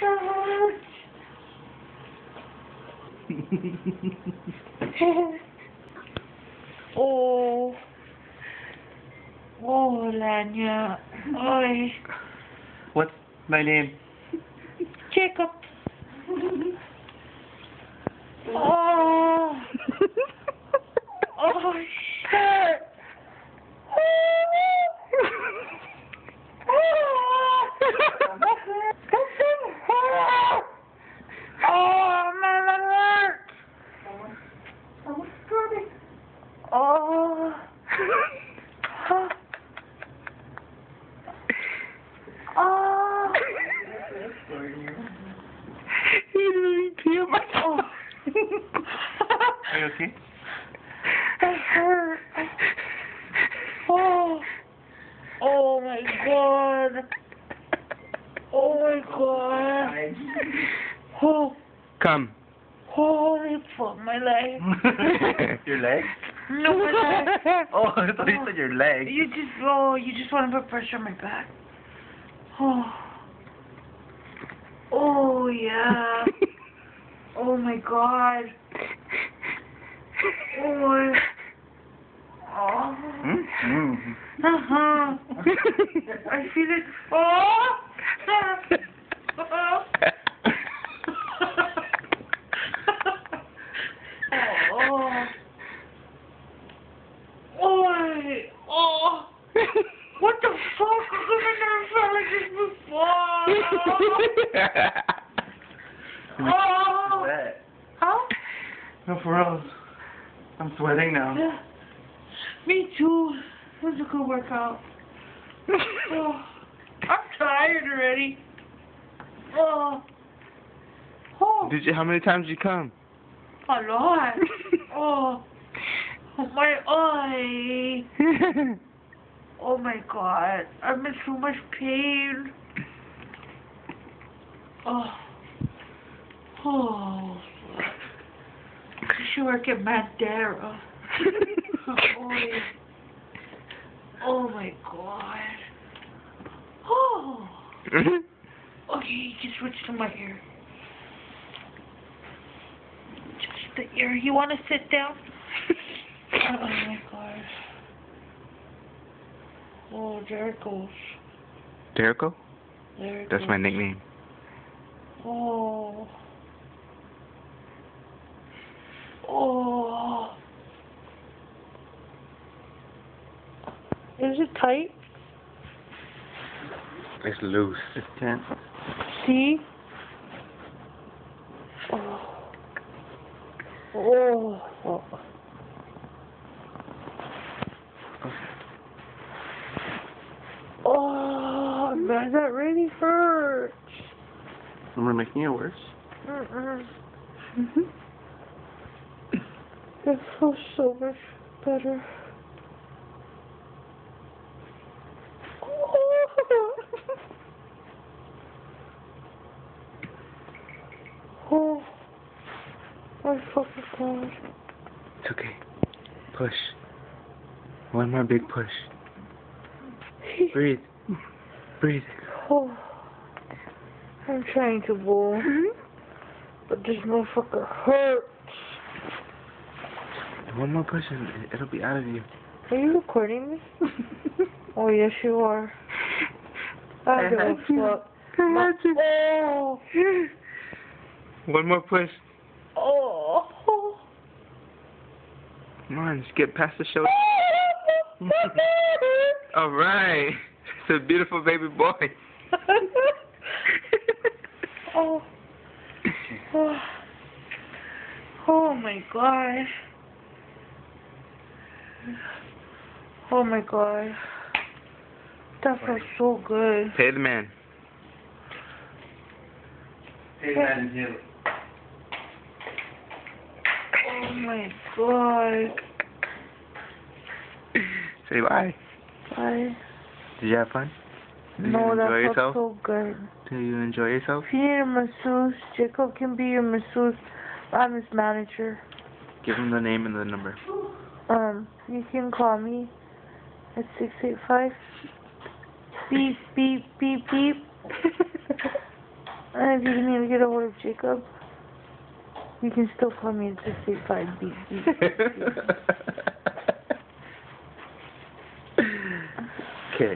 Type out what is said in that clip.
oh. Oh, Lanya. Oy. What's my name? Jacob. Oh. Oh, shit. Oh, man, that hurts. Oh. Oh. He didn't pee on my Oh. Okay? That hurt. Oh. Oh my god. Oh my god. Oh. Come. Holy fuck, my leg. your leg? No, my leg. Oh, I thought you said your leg. You just, oh, you just want to put pressure on my back. Oh. Oh, yeah. Oh my god. Oh my. Oh. Hmm? Mm. Uh-huh. I feel it. Oh! oh. Oh. Oh. What the fuck? I've never felt like this before. Oh. Huh? No, for real. I'm sweating now. Yeah. Me too. It was a good workout. Oh, I'm tired already. Oh. Oh, Did you? How many times did you come? a lot. Oh. Oh, my eye. Oh my god. I'm in so much pain. Oh. Oh. Should work at Mandera. oh, oh my god. Oh. Mm-hmm. Okay, you can switch to my ear. Just the ear. You want to sit down? oh my god. Oh, there it goes. Jericho? There it That's goes. my nickname. Oh. Oh. Is it tight? It's loose. It's tense. See? Oh. Oh. oh. Oh, man, that really hurts. And we're making it worse. Mm-mm. Mm-hmm. It feels so much better. Oh, my fucking god. It's okay. Push. One more big push. Breathe. Breathe. Oh, I'm trying to bowl, mm-hmm. but this motherfucker hurts. One more push and it- it'll be out of you. Are you recording me? Oh, yes, you are. I don't give a fuck. My- Oh, One more push. oh. Come on, just get past the shoulder. All right. It's a beautiful baby boy. oh. oh. Oh my god. Oh my god. That felt so good. Pay the man. Hey, man, you. Oh my god. Say bye. Bye. Did you have fun? Did you No, that enjoy felt yourself? so good. Did you enjoy yourself? If you need a masseuse, Jacob can be your masseuse. I'm his manager. Give him the name and the number. Um, you can call me at six eight five beep beep beep beep. and if you need to get a hold of Jacob, you can still call me at 685 beep beep. okay.